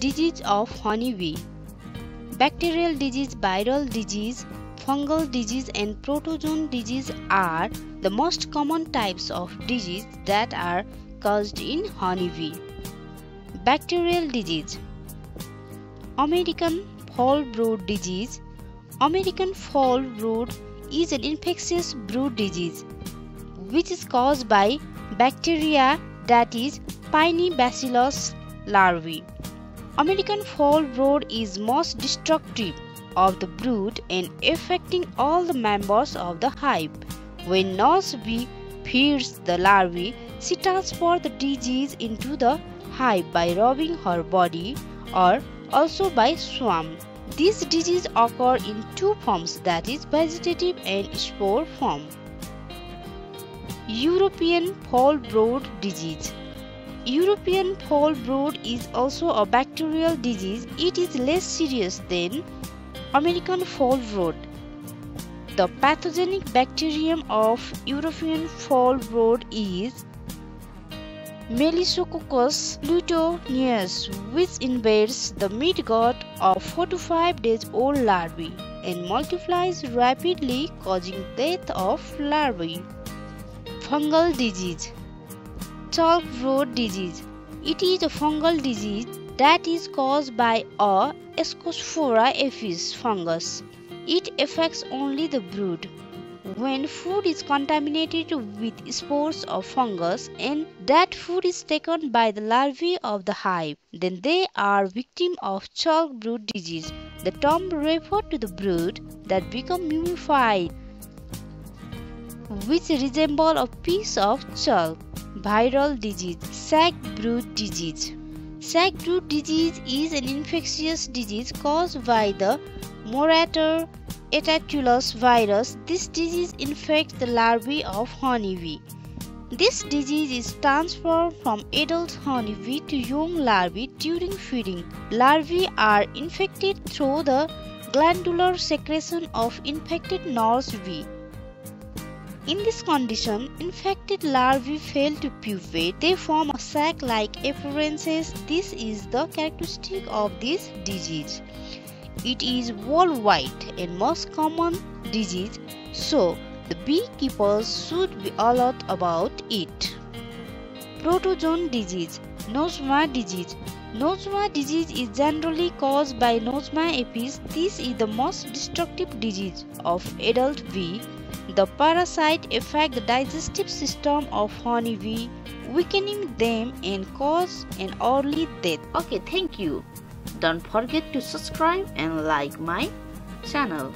Disease of honeybee. Bacterial disease, viral disease, fungal disease and protozoan disease are the most common types of disease that are caused in honeybee. Bacterial disease American foul brood disease American foul brood is an infectious brood disease which is caused by bacteria that is Paenibacillus larvae. American foul brood is most destructive of the brood and affecting all the members of the hive. When nurse bee feeds the larvae, she transfers the disease into the hive by rubbing her body or also by swarm. This disease occur in two forms that is vegetative and spore form. European foul brood disease European foul brood is also a bacterial disease. It is less serious than American foul brood. The pathogenic bacterium of European foul brood is Melissococcus plutonius, which invades the midgut of 4 to 5 days old larvae and multiplies rapidly, causing death of larvae. Fungal disease Chalk brood disease. It is a fungal disease that is caused by a Ascosphaera apis fungus. It affects only the brood. When food is contaminated with spores of fungus and that food is taken by the larvae of the hive, then they are victim of chalk brood disease. The term refers to the brood that become mummified, which resemble a piece of chalk. Viral disease, sac brood disease. Sac brood disease is an infectious disease caused by the Morator Aetatulus virus. This disease infects the larvae of honeybee. This disease is transferred from adult honeybee to young larvae during feeding. Larvae are infected through the glandular secretion of infected nurse bee. In this condition, infected larvae fail to pupate. They form a sac-like appearances. This is the characteristic of this disease. It is worldwide and most common disease, so the beekeepers should be alert about it. Protozoan disease, Nosema disease. Nosema disease is generally caused by Nosema apis. This is the most destructive disease of adult bee the parasite affect the digestive system of honeybee, weakening them and cause an early death. Okay, thank you. Don't forget to subscribe and like my channel.